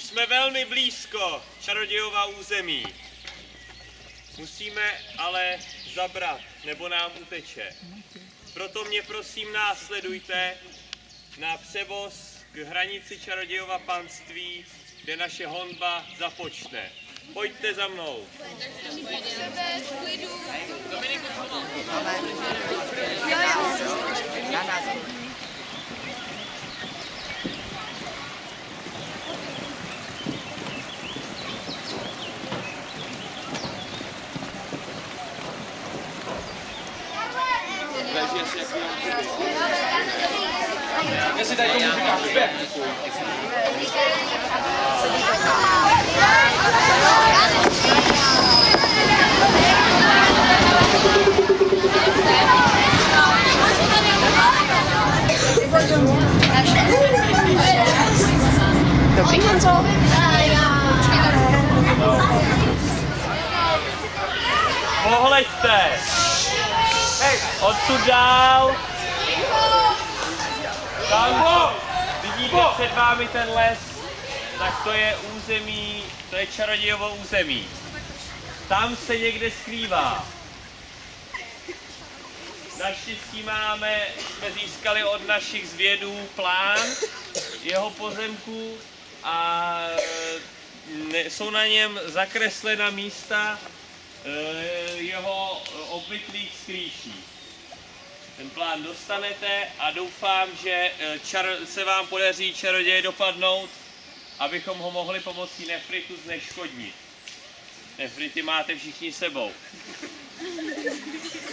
Už jsme velmi blízko čarodějova území. Musíme ale zabrat, nebo nám uteče. Proto mě prosím následujte na převoz k hranici čarodějova panství, kde naše honba započne. Pojďte za mnou. Oh, ver se Odsud dál! Tam vidíte před vámi ten les, tak to je území, to je čarodějovo území. Tam se někde skrývá. Naštěstí máme, jsme získali od našich zvědů plán jeho pozemku a ne, jsou na něm zakreslena místa e, jeho obvyklých skrýší. Ten plán dostanete a doufám, že e, čar, se vám podaří čaroděje dopadnout, abychom ho mohli pomocí nefritu zneškodnit. Nefrity máte všichni sebou.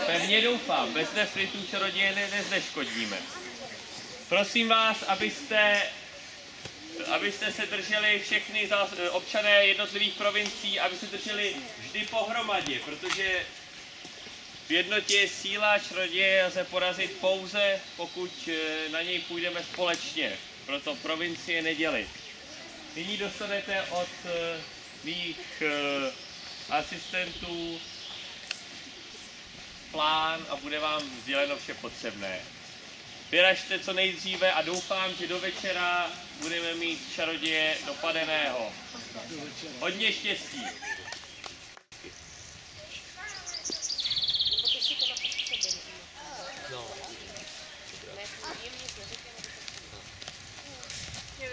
Pevně doufám, bez nefritů čaroděje ne- nezneškodníme. Prosím vás, abyste, abyste se drželi všechny zás- občané jednotlivých provincií, aby se drželi vždy pohromadě, protože v jednotě je síla, čaroděje lze porazit pouze, pokud eh, na něj půjdeme společně. Proto provincie nedělit. Nyní dostanete od eh, mých eh, asistentů plán a bude vám sděleno vše potřebné. Vyražte co nejdříve a doufám, že do večera budeme mít čaroděje dopadeného. Hodně štěstí.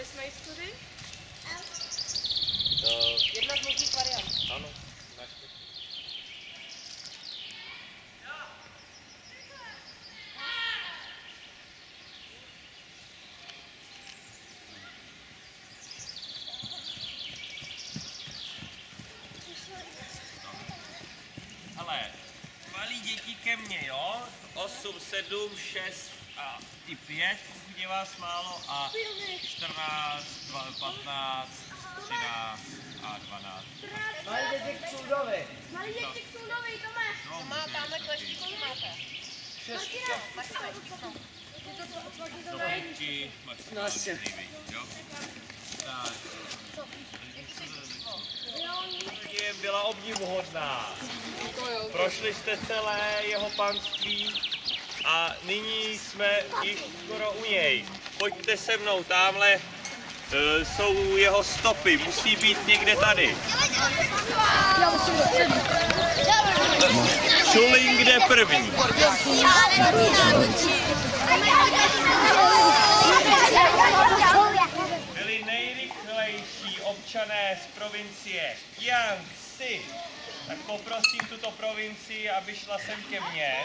Měli jsme jít tudy? Jedna z možných variant. Ano. Ale malí děti ke mně, jo? 8, 7, 6 a i 5, pokud je vás málo, a 14, 2, 15, 13 a 12. Malý děti k Soudovi. Malý děti k Soudovi, Tome. No, Má tamhle kleštičku máte. Šestka. to pětky, maximálně nejvíc, jo? Tak. Je byla obdivuhodná. Prošli jste celé jeho panství a nyní jsme již skoro u něj. Pojďte se mnou, tamhle e, jsou jeho stopy, musí být někde tady. Šulín kde první. byli nejrychlejší občané z provincie Jiangxi. Tak poprosím tuto provincii, aby šla sem ke mně.